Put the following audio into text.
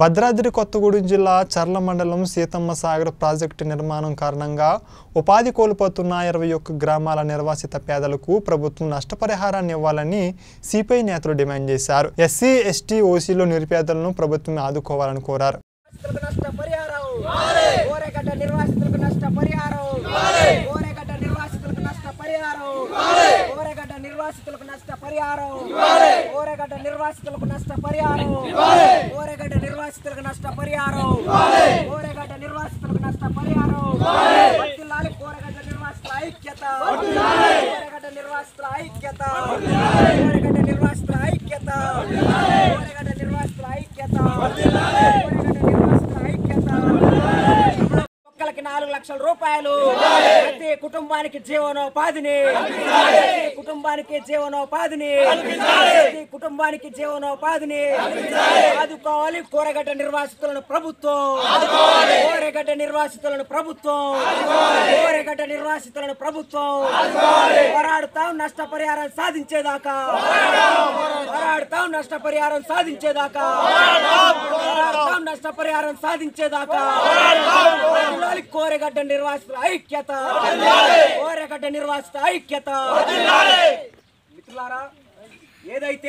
భద్రాద్రి కొత్తగూడెం జిల్లా చర్ల మండలం సీతమ్మ సాగర్ ప్రాజెక్టు నిర్మాణం కారణంగా ఉపాధి కోల్పోతున్న ఇరవై ఒక్క గ్రామాల నిర్వాసిత పేదలకు ప్రభుత్వం నష్టపరిహారాన్ని ఇవ్వాలని సిపిఐ నేతలు డిమాండ్ చేశారు. ఎస్సీ ఎస్టీ ఓసీలో నిరుపేదలను ప్రభుత్వం ఆదుకోవాలని కోరారు. నిర్వాసితులకు నష్ట పరిహారం ఓరేగడ్డ నిర్వాసితులకు నష్ట పరిహారం ఓరేగడ్డ నిర్వాసితులకు నష్ట పరిహారం ఓరేగడ్డ నిర్వాసితులకు నష్ట పరిహారం ఓరేగడ్డ నిర్వాసితులకు నష్ట పరిహారం ఓరేగడ్డ నిర్వాసితులకు నష్ట పరిహారం వర్ధిల్లాలి కోరగడ్డ నిర్వాసితుల ఐక్యత. ఓరేగడ్డ నిర్వాసితుల ఐక్యత ఓరేగడ్డ నిర్వాసితుల ఐక్యత ఓరేగడ్డ నిర్వాసితుల ఐక్యత ఓరేగడ్డ నిర్వాసితుల ఐక్యత ఒక్కలకి నాలుగు లక్షల రూపాయలు. ప్రతి కుటుంబానికి జీవనోపాధిని. ప్రతి కుటుంబానికి జీవనోపాధిని. ప్రతి కుటుంబానికి జీవనోపాధిని. ఆదుకోవాలి కూరగడ్డ నిర్వాసితులను ప్రభుత్వం. కూరగడ్డ నిర్వాసితులను ప్రభుత్వం. కూరగడ్డ నిర్వాసితులను ప్రభుత్వం. పోరాడుతాం నష్టపరిహారం సాధించేదాకా. పోరాడుతాం నష్టపరిహారం సాధించేదాకా. పోరాడుతాం నష్టపరిహారం సాధించేదాకా. కోరెగడ్డ నిర్వాసితుల ఐక్యత. కోరెగడ్డ నిర్వాసిత ఐక్యత. మిత్రులారా ఏదైతే